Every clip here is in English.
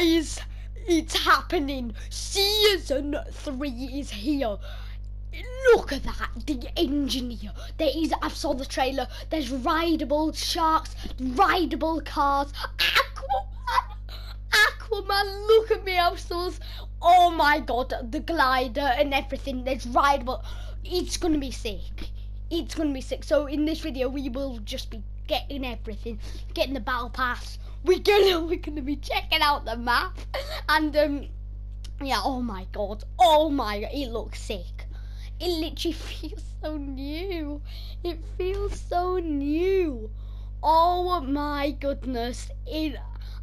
Guys, it's happening. Season 3 is here. Look at that, the engineer. There is, I saw the trailer. There's rideable sharks, rideable cars, Aquaman. Aquaman, look at me, I'm so. Oh my god, the glider and everything. There's rideable. It's gonna be sick. It's gonna be sick. So in this video, we will just be getting everything, getting the battle pass. We're gonna we're gonna be checking out the map, and um, yeah. Oh my god. Oh my. God, It looks sick. It literally feels so new. It feels so new. Oh my goodness. It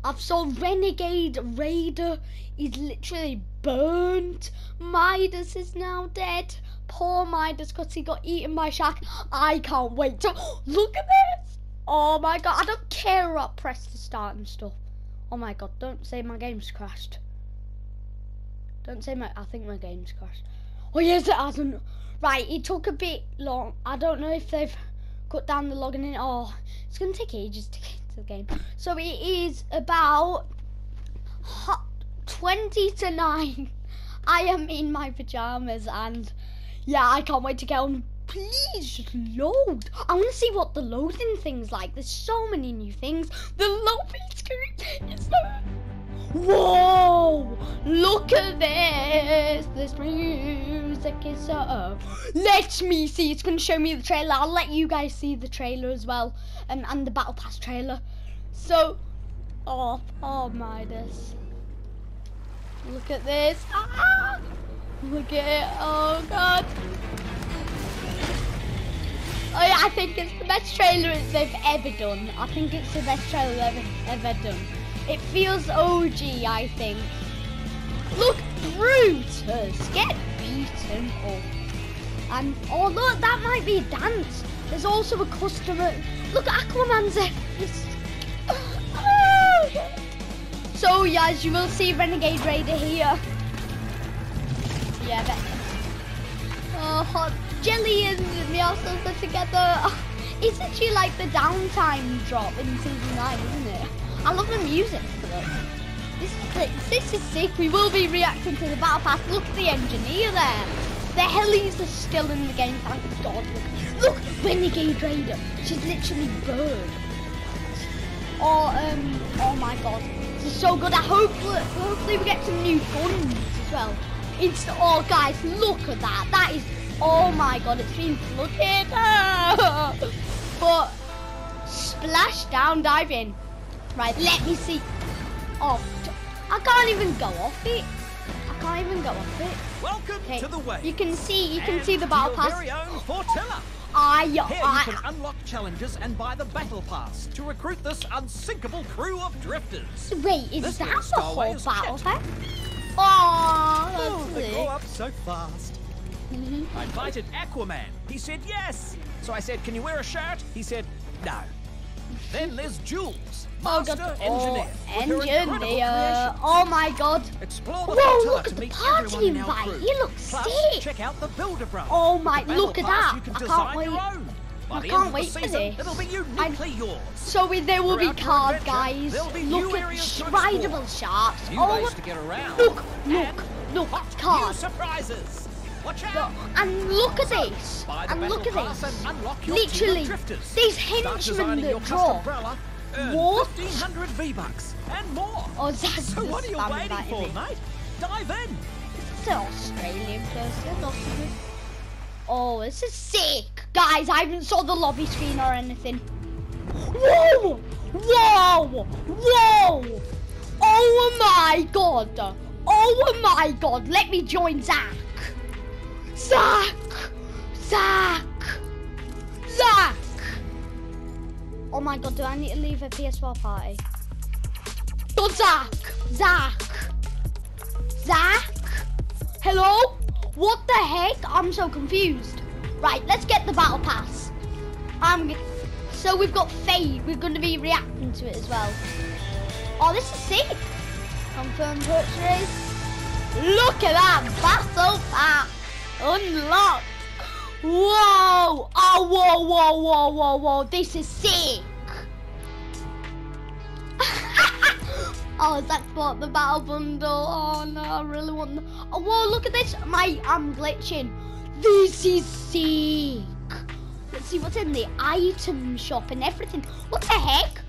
I've saw Renegade Raider is literally burnt. Midas is now dead. Poor Midas because he got eaten by shark. I can't wait to look at this. Oh my god, I don't care about press to start and stuff. Oh my god, don't say my game's crashed. Don't say my I think my game's crashed. Oh yes it hasn't. Right, it took a bit long. I don't know if they've cut down the logging in. Oh, it's gonna take ages to get into the game. So it is about hot 20 to 9. I am in my pajamas and yeah, I can't wait to get on. Please just load. I want to see what the loading thing's like. There's so many new things. The lobby screen is so. Whoa! Look at this. This music is so. Let me see. It's going to show me the trailer. I'll let you guys see the trailer as well, and and the battle pass trailer. So, oh, oh Midas. Look at this. Ah! Look at it. Oh god. Oh I think it's the best trailer they've ever done. I think it's the best trailer they've ever done. It feels OG, I think. Look, Brutus, get beaten up. And oh, look, that might be a dance. There's also a customer. Look, Aquaman's. So yeah, as you will see Renegade Raider here. Yeah, that. Oh, hot jelly and Meowscles are together. Isn't she like the downtime drop in season nine, isn't it? I love the music for it. This is sick. This is sick. We will be reacting to the battle pass. Look at the engineer there. The helis are still in the game. Thank God. Look, look Renegade Raider. She's literally burned. Oh, um, oh my God. This is so good. I hope, hopefully we get some new guns as well. It's, oh guys, look at that. That is, oh my God, it's been flooded. but, splash down, dive in. Right, let me see. Oh, I can't even go off it. I can't even go off it. Welcome Okay, to the way. you can see, you can And see the battle pass. very own. I, Here I, you can unlock challenges and buy the battle pass to recruit this unsinkable crew of drifters. wait, is This that the whole battle pass? Oh, Oh, that's oh, they sick. grow up so fast. Mhm. I invited Aquaman. He said yes. So I said, can you wear a shirt? He said, no. Then there's Jules, Oh master god, engineer. oh, with her incredible engineer. Oh my god. Explore the Whoa, look to at the meet party everyone in our invite. He looks Plus, sick. check out the Builder Bro. Oh my, look at that. I can't wait. your own. By I can't wait of for season, this. it'll be uniquely yours. So we, there will be Throughout cards, guys. be Look at rideable sharks. Oh, look, to get around. look, look, look, cards. surprises. And look at this. And look at this. and unlock your team Literally, these henchmen that draw. What? 1500 V-Bucks and more. Oh, Zach So what are you waiting for, mate? Dive in. It's an Australian person. not. Oh, this is sick. Guys, I haven't saw the lobby screen or anything. Whoa! Whoa! Whoa! Oh my god! Oh my god! Let me join Zach! Zach! Zach! Zach! Oh my god, do I need to leave a PS4 party? Oh, Zach! Zach! Zach? Hello? What the heck? I'm so confused. Right, let's get the battle pass. I'm. So we've got Fade. We're going to be reacting to it as well. Oh, this is sick. Confirm purchase. Look at that battle pass unlocked. Whoa! Oh, whoa, whoa, whoa, whoa, whoa! This is sick. Oh, Zach bought the battle bundle. Oh no, I really want. The... Oh, whoa! Look at this. My, I'm glitching. This is sick. Let's see what's in the item shop and everything. What the heck?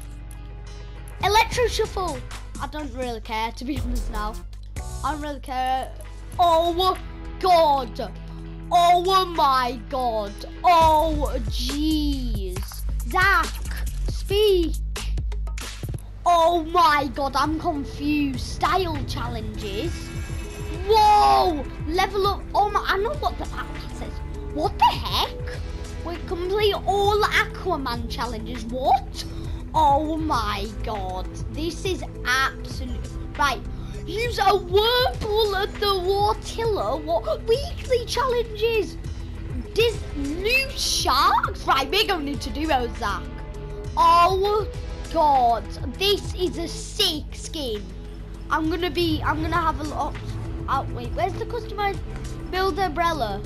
Electro shuffle. I don't really care to be honest now. I don't really care. Oh god. Oh my god. Oh jeez. Zach, speak. Oh my god, I'm confused. Style challenges. Whoa! Level up. Oh my, I know what the that says. What the heck? We complete all Aquaman challenges. What? Oh my god. This is absolute. Right. Use a whirlpool at the Fortilla. What weekly challenges? This new sharks? Right, we're going to do those, Zach. Oh god, this is a sick skin. I'm gonna be, I'm gonna have a look. Oh, wait, where's the customized build umbrella?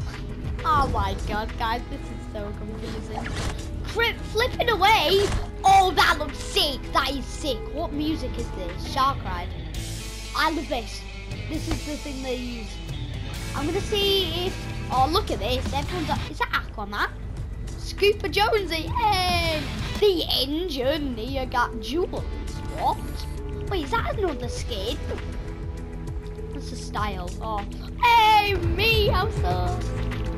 Oh my god, guys, this is so confusing. Crip flipping away. Oh, that looks sick. That is sick. What music is this? Shark Ride. I love this. This is the thing they use. I'm gonna see if. Oh, look at this. Everyone's. up. Is that Aquaman? Scooper Jonesy. Hey the engine, you got Jules. What? Wait, is that another skin? That's the style? Oh, hey, me, how so?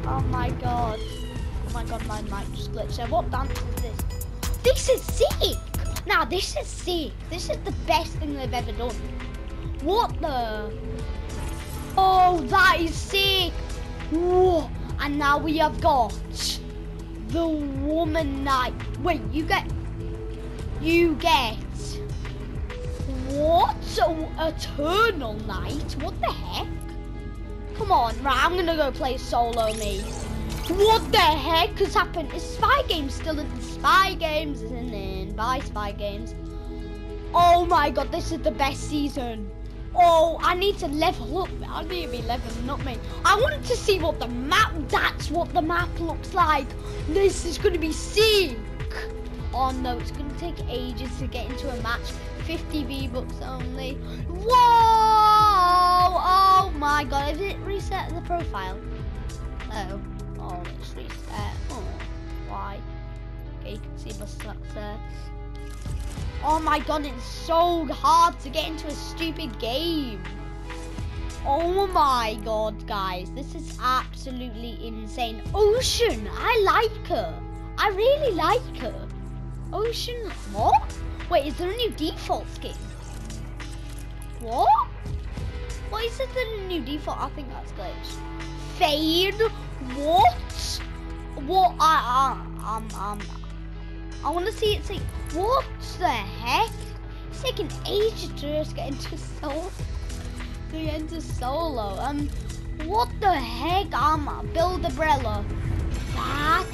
Oh my god. Oh my god, my mic just glitched. So what dance is this? This is sick! Now, this is sick. This is the best thing they've ever done. What the? Oh, that is sick! Whoa. And now we have got the woman knight. Wait, you get, you get, what? A eternal knight? What the heck? Come on, right, I'm gonna go play solo me. What the heck has happened? Is Spy Games still in Spy Games isn't in? Bye Spy Games. Oh my god, this is the best season. Oh, I need to level up. I need to be leveling up, mate. I wanted to see what the map, that's what the map looks like. This is going to be sick. Oh no, it's going to take ages to get into a match. 50 V-Bucks only. Whoa! Oh my god, is it reset the profile? Oh, oh, it's reset. Oh, why? Okay, you can see my stats there. Oh my god, it's so hard to get into a stupid game. Oh my god, guys. This is absolutely insane. Ocean, I like her. I really like her. Ocean, what? Wait, is there a new default skin? What? What is it the new default? I think that's glitched. Fade? What? What? I, I, um, I want to see it say, what the heck? It's taking ages to just get into solo. To get into solo. Um, what the heck? Um, Build Umbrella. That.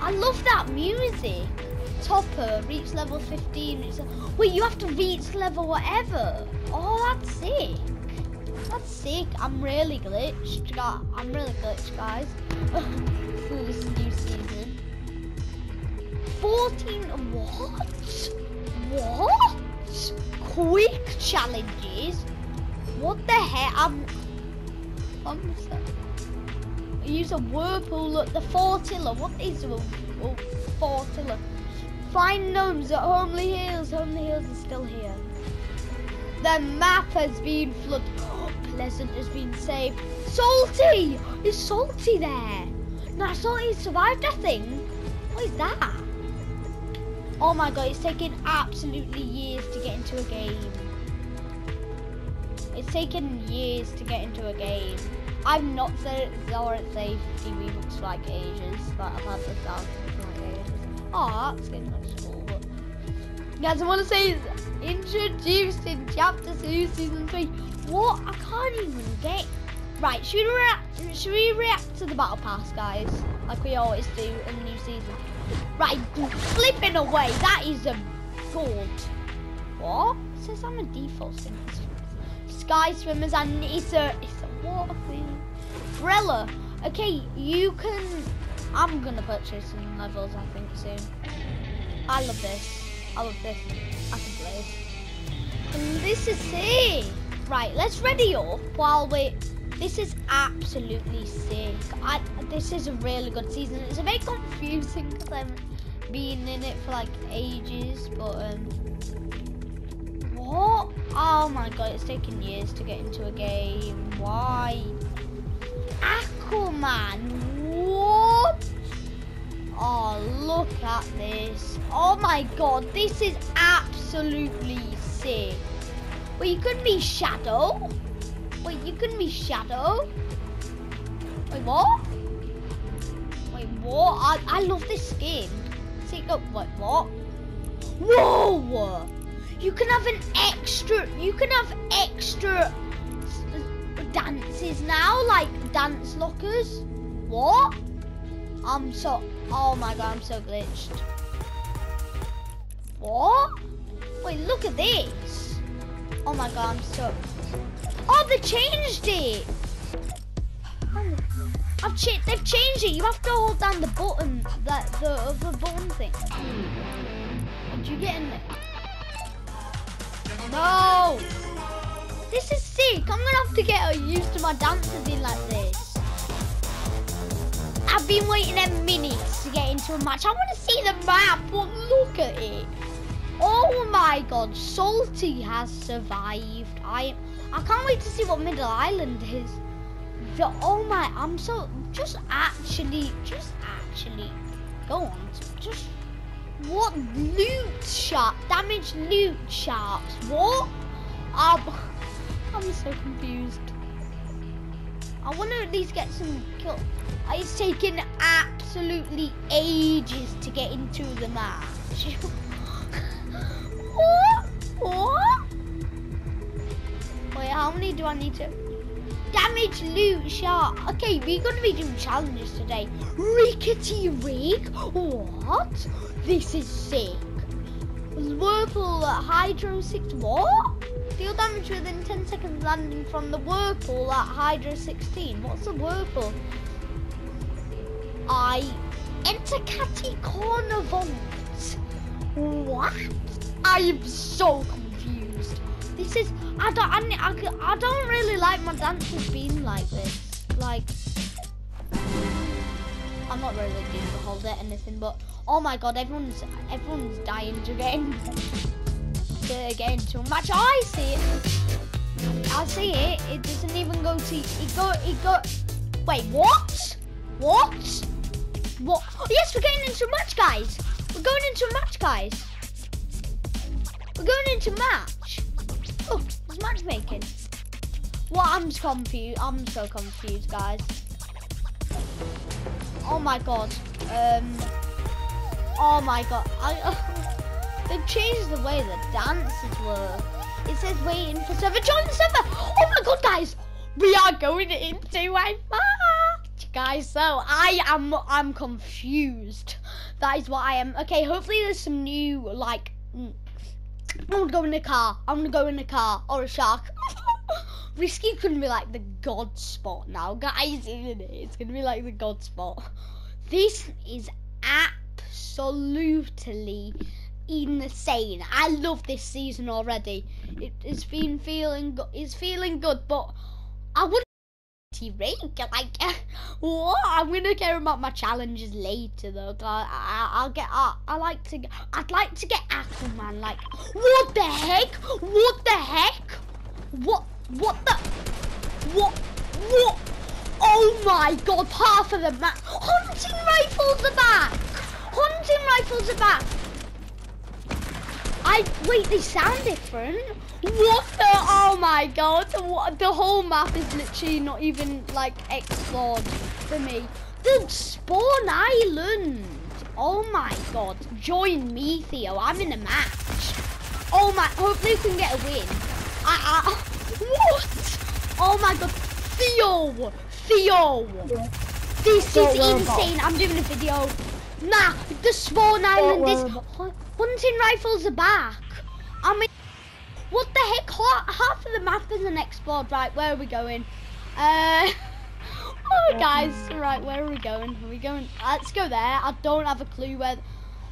I love that music. Topper, reach level 15. Reach Wait, you have to reach level whatever. Oh, that's sick. That's sick. I'm really glitched. I'm really glitched, guys. For this new season. 14 what? What? Quick challenges? What the heck? I'm I'm use a whirlpool at the Fortilla. What is a, a Fortilla? Find gnomes at Homely Hills. Homely Hills is still here. The map has been flooded. Oh, Pleasant has been saved. Salty! Is Salty there? No, Salty survived, I think. What is that? Oh my god, it's taken absolutely years to get into a game. It's taken years to get into a game. I've not said Zoran Safety Remix for like ages, but I've had this out for ages. Oh, that's getting like cool. But guys, I want to say introduced in chapter 2, season 3. What? I can't even get. Right, should we react? Should we react to the battle pass, guys? Like we always do in the new season. Right, flipping away. That is a gold. What? It says I'm a default sim. Sky swimmers and it's a it's a water queen. Umbrella. Okay, you can. I'm gonna purchase some levels. I think soon. I love this. I love this. I can play. And this is sick. Right, let's ready up while we. This is absolutely sick. I, this is a really good season. It's a bit confusing because I'm being in it for like ages, but um. What? Oh my god, it's taken years to get into a game. Why? Aquaman. What? Oh, look at this. Oh my god, this is absolutely sick. Wait, you couldn't be Shadow? Wait, you couldn't be Shadow? Wait, what? Wait, what? I, I love this skin. See, go, wait, what? Whoa! You can have an extra, you can have extra dances now, like dance lockers. What? I'm so, oh my god, I'm so glitched. What? Wait, look at this. Oh my god, I'm so, oh, they changed it. I've cha they've changed it. You have to hold down the button, that the other button thing. Did you get in there? No! This is sick. I'm gonna have to get used to my dances in like this. I've been waiting a minutes to get into a match. I want to see the map, but look at it. Oh my god, Salty has survived. I I can't wait to see what Middle Island is. The, oh my, I'm so, just actually, just actually, go on, just, what loot shark, damage loot sharks, what? Um, I'm so confused. I want to at least get some kill. It's taken absolutely ages to get into the match. what? What? Wait, how many do I need to? Damage loot shark. Okay, we're to be doing challenges today. Rickety rig? What? This is sick. Whirlpool at Hydro 6. What? Deal damage within 10 seconds landing from the Whirlpool at Hydro 16. What's a Whirlpool? I enter Catty Corner Vault. What? I am so. This is I don't I, I, I don't really like my dances being like this. Like I'm not really doing the whole bit anything, but oh my god, everyone's everyone's dying to get in, to get into a match. I see it. I see it. It doesn't even go to it go it go. Wait, what? What? What? Oh, yes, we're getting into a match, guys. We're going into a match, guys. We're going into match. Oh, it's matchmaking. Well, I'm confused. I'm so confused, guys. Oh my god. Um. Oh my god. I. They've changed the way the dances work. It says waiting for server. Join the server. Oh my god, guys. We are going into a match, guys. So I am. I'm confused. That is what I am. Okay. Hopefully, there's some new like. I'm gonna go in a car. I'm gonna go in a car or a shark. Risky couldn't be like the god spot now, guys, isn't it? It's gonna be like the god spot. This is absolutely insane. I love this season already. It, it's been feeling it's feeling good, but I like what? I'm gonna care about my challenges later though. I, will get I, I like to I'd like to get Aquaman. Like what the heck? What the heck? What what the what what? Oh my god! Half of the map. Hunting rifles are back. Hunting rifles are back. I wait. They sound different. What the? Oh my god! What, the whole map is literally not even like explored for me. The spawn island. Oh my god! Join me, Theo. I'm in a match. Oh my! Hopefully, we can get a win. I, I what? Oh my god! Theo! Theo! This is insane. I'm doing a video. Nah, the spawn island is hunting rifles are back. I mean, what the heck? Half of the map isn't explored. Right, where are we going? Uh, oh guys, right, where are we going? Are we going? Let's go there. I don't have a clue where.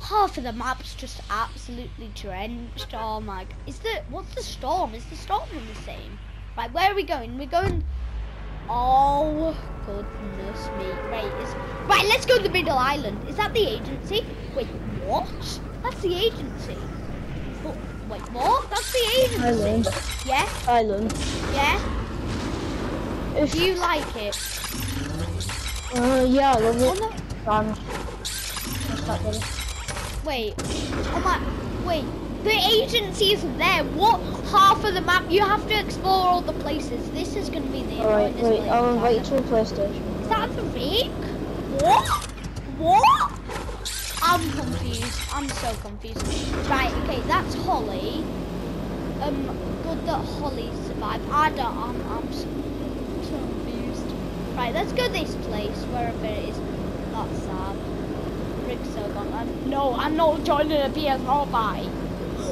half of the map's just absolutely drenched. Oh my, is the, what's the storm? Is the storm in the same? Right, where are we going? We're going, oh goodness me. Right, is, right, let's go to the middle island. Is that the agency? Wait, what? That's the agency. Wait, what? That's the agency. Island. Yeah, Island. yeah. If Do you like it? uh, yeah, I love it. Um? Wait. Oh my. Wait. The agency isn't there. What half of the map? You have to explore all the places. This is going to be the Alright, wait, I'll invite you to a PlayStation. Is that the rig? What? What? I'm confused. I'm so confused. Right. Okay. That's Holly. Um. Good that Holly survived. I don't. I'm. I'm so, confused. Right. Let's go this place wherever it is. That's sad. Rick's so gone. I'm, no, I'm not joining a PS4 buy.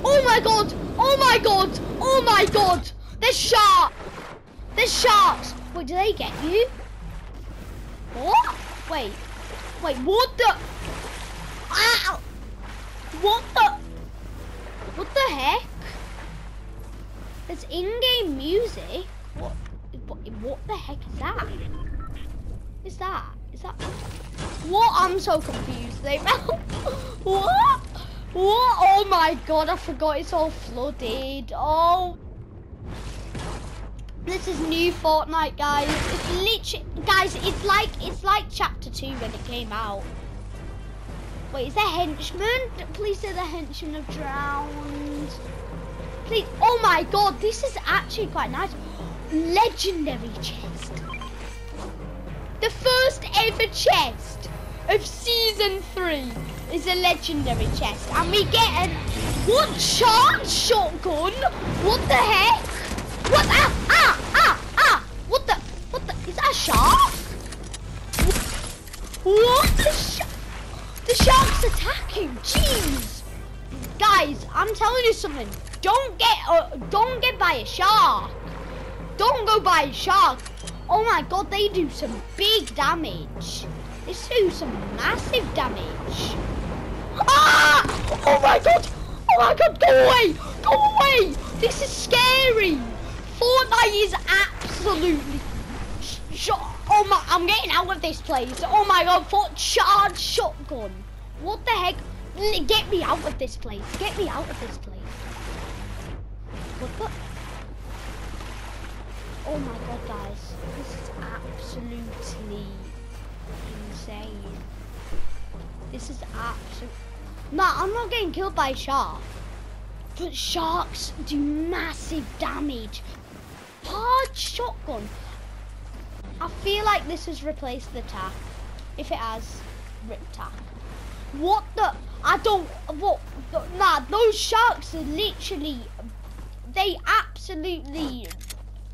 Oh my god! Oh my god! Oh my god! There's shark! There's sharks! Wait, do they get you? What? Wait. Wait, what the? What the? What the heck? There's in-game music. What? What, what the heck is that? Is that? Is that? What? I'm so confused. They what? What? Oh my god! I forgot it's all flooded. Oh. This is new Fortnite, guys. It's literally, guys. It's like it's like Chapter Two when it came out. Wait, is there henchmen? Please say the henchmen have drowned. Please. Oh my god, this is actually quite nice. Legendary chest. The first ever chest of season three is a legendary chest, and we get an what charge shotgun? What the heck? What? Ah! Ah! Ah! Ah! What the? What the? Is that a shark? What? The shark's attacking. Jeez, guys, I'm telling you something. Don't get uh, don't get by a shark. Don't go by a shark. Oh my god, they do some big damage. They do some massive damage. Ah! Oh my god! Oh my god, go away! Go away! This is scary! Fortnite is absolutely sh- Oh my, I'm getting out of this place. Oh my god, Fort charge shotgun. What the heck? Get me out of this place. Get me out of this place. What the? Oh my god, guys. This is absolutely insane. This is absolute. Nah, I'm not getting killed by a shark. But sharks do massive damage. Hard shotgun. I feel like this has replaced the tack. If it has, rip tack. What the? I don't. What? Nah, those sharks are literally. They absolutely.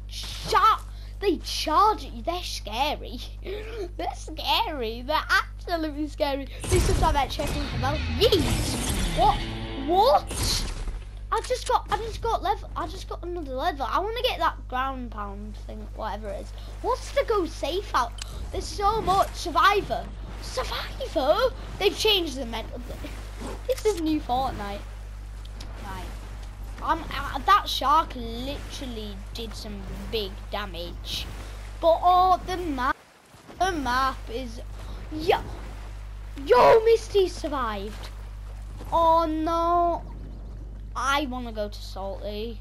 Shark. They charge at you. They're scary. They're scary. They're absolutely scary. This is about checking for health. Yeet. What? What? I just got. I just got level. I just got another level. I want to get that ground pound thing, whatever it is. What's the go safe out? There's so much Survivor. Survivor. They've changed the mental. This is new Fortnite. Right. Um, uh, that shark literally did some big damage. But oh, the map, the map is, yo, yo, Misty survived. Oh no, I want to go to Salty.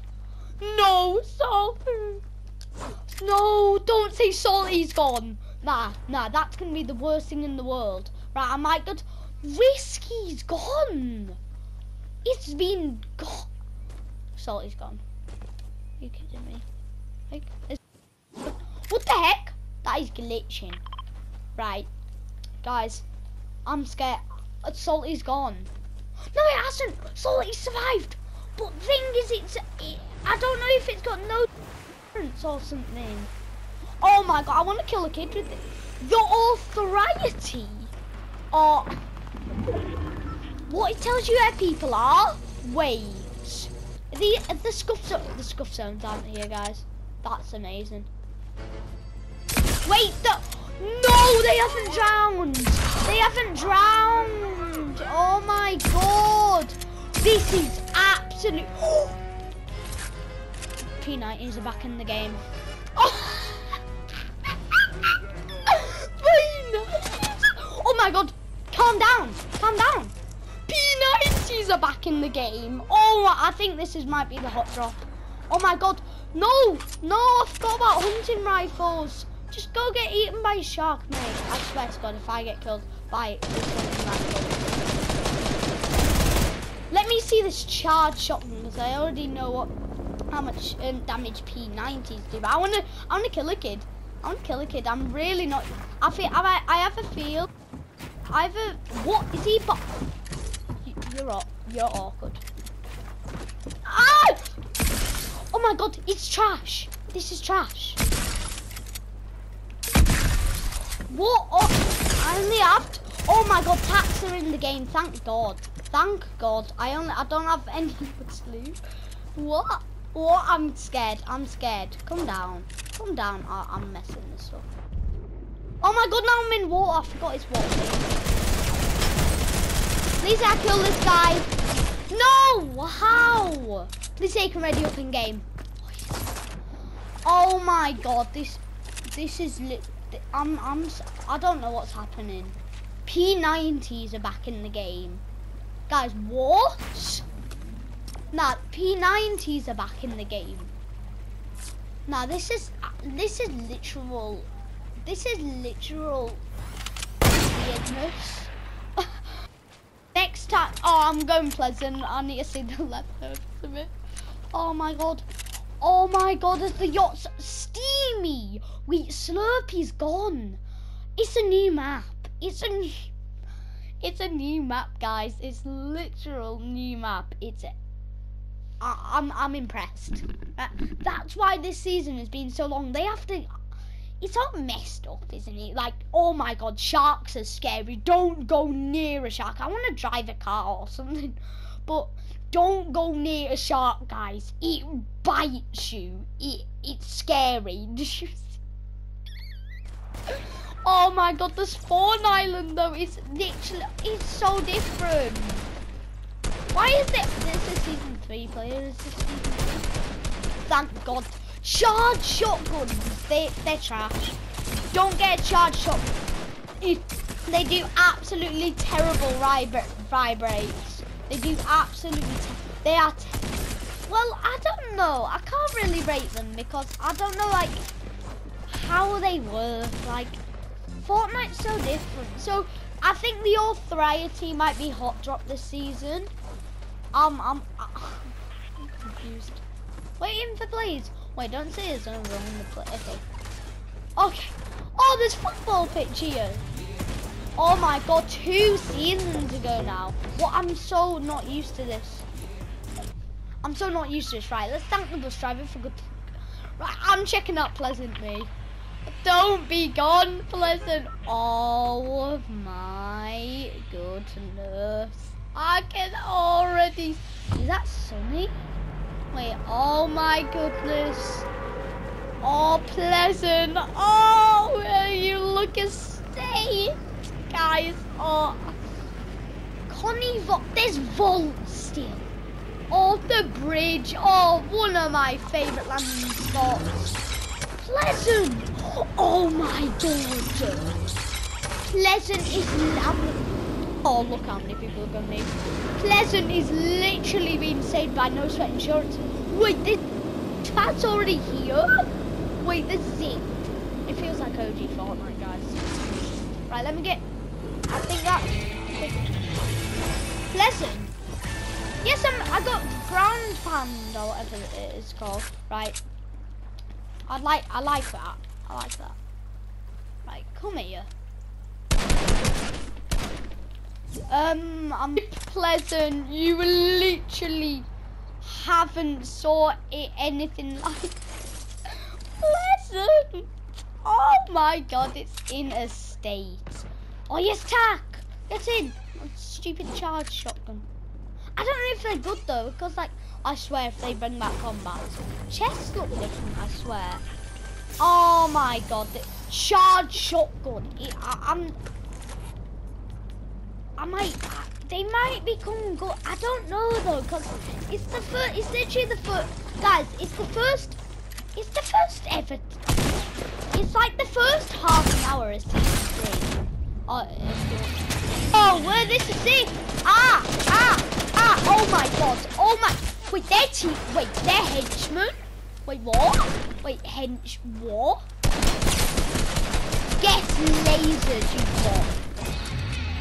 No, Salty. No, don't say Salty's gone. Nah, nah, that's gonna be the worst thing in the world. Right, I might get... To, Risky's gone. It's been gone. Salty's gone. you kidding me? What the heck? That is glitching. Right, guys, I'm scared. Uh, Salty's gone. No, it hasn't. Salty survived. But thing is, it's. It, I don't know if it's got no or something. Oh my god, I want to kill a kid with it. The authority. Or. What it tells you where people are? Wait. The the scuff zone, the scuff zones aren't here, guys. That's amazing. Wait, the No, they haven't drowned. They haven't drowned. Oh my god. This is absolute. P90s are back in the game. My god. Calm down. Calm down. P90s are back in the game. Oh, I think this is might be the hot drop. Oh my god. No, no, I forgot about hunting rifles. Just go get eaten by a shark, mate. I swear to God, if I get killed by this hunting rifle. Let me see this charge shotgun because I already know what how much um, damage P90s do. But I wanna I wanna kill a kid. I wanna kill a kid. I'm really not. I feel I, I have a feel. Have a what is he? But you're aw- you're awkward. Ah! Oh my god, it's trash. This is trash. What? Oh, I only have. oh my god, tax are in the game. Thank God. Thank God. I only. I don't have any to sleep. What? What? I'm scared. I'm scared. Come down. Come down. I'm messing this up. Oh my god, now I'm in water. I forgot it's water. Please I kill this guy. No! How? Please take him ready up in game. Oh my god, this this is lit. I'm I'm I don't know what's happening. P90s are back in the game. Guys, what? Nah, P90s are back in the game. Nah, this is this is literal. This is literal weirdness. Next time, oh, I'm going pleasant. I need to see the left of it. Oh my god. Oh my god, is the yacht's steamy? Wait, Slurpy's gone. It's a new map. It's a new, it's a new map, guys. It's literal new map. It's I'm I'm impressed. Uh, that's why this season has been so long. They have to. It's all messed up, isn't it? Like, oh my god, sharks are scary. Don't go near a shark. I want to drive a car or something, but don't go near a shark, guys. It bites you. It it's scary. Oh my god, the spawn island though is literally it's so different. Why is it this is season three players? This is season three. Thank God. Charge shotguns. They they're trash. Don't get a charge shotgun. They do absolutely terrible vibra- vibrates. They do absolutely. Te- they are. Well, I don't know. I can't really rate them because I don't know like how they work. Like Fortnite's so different. So I think the authority might be hot drop this season. Um, I'm, I'm confused. Waiting for Blaze. Wait, don't say there's no wrong in the play. Okay. Okay. Oh, there's football pitch here. Oh my god, two seasons ago now. What? I'm so not used to this. I'm so not used to this. Right, let's thank the bus driver for good. Right, I'm checking out Pleasantly. Don't be gone, Pleasant. Oh my goodness. I can already. Is that sunny? Wait, oh my goodness. Oh, Pleasant. Oh, you look a state, guys. Oh, Connie, Vo- there's Vault still. Oh, the bridge. Oh, one of my favourite landing spots. Pleasant. Oh my god. Pleasant is lovely. Oh, look how many people are going to leave. Pleasant is literally being saved by no sweat insurance. Wait, this chat's already here? Wait, this is it. It feels like OG Fortnite, guys. Right, let me get. I think that. Pleasant. Yes, I'm, I got ground pound or whatever it is called. Right. I like. I like that. I like that. Right, come here. Um, I'm pleasant. You literally haven't saw it anything like pleasant. Oh my god, it's in a state. Oh yes, tack. Get in. Stupid charge shotgun. I don't know if they're good though, because like I swear if they bring back combat, chests look different. I swear. Oh my god, the charge shotgun. It, I, I'm. I might. They might become good. I don't know though, cause it's the first. It's literally the first. Guys, it's the first. It's the first ever. It's like the first half an hour is three. Oh, it's- oh, where this is see? Ah, ah, ah! Oh my god! Oh my! Wait, they're te- Wait, they're henchmen. Wait, what? Wait, hench what? Get lasered, you bot.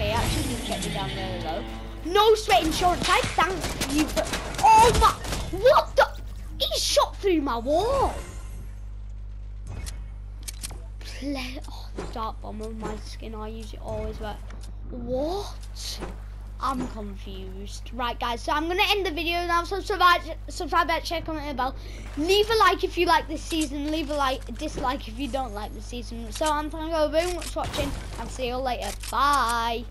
Okay, actually, you me down very low. No sweat insurance. I thank you for. Oh my! What the? He shot through my wall. Play. Oh, the dark bomb my skin. I use it always, but what? I'm confused. Right, guys, so I'm going to end the video now. So subscribe, subscribe, check, comment, and bell. Leave a like if you like this season. Leave a like, dislike if you don't like the season. So I'm to go very much for watching and see you later. Bye.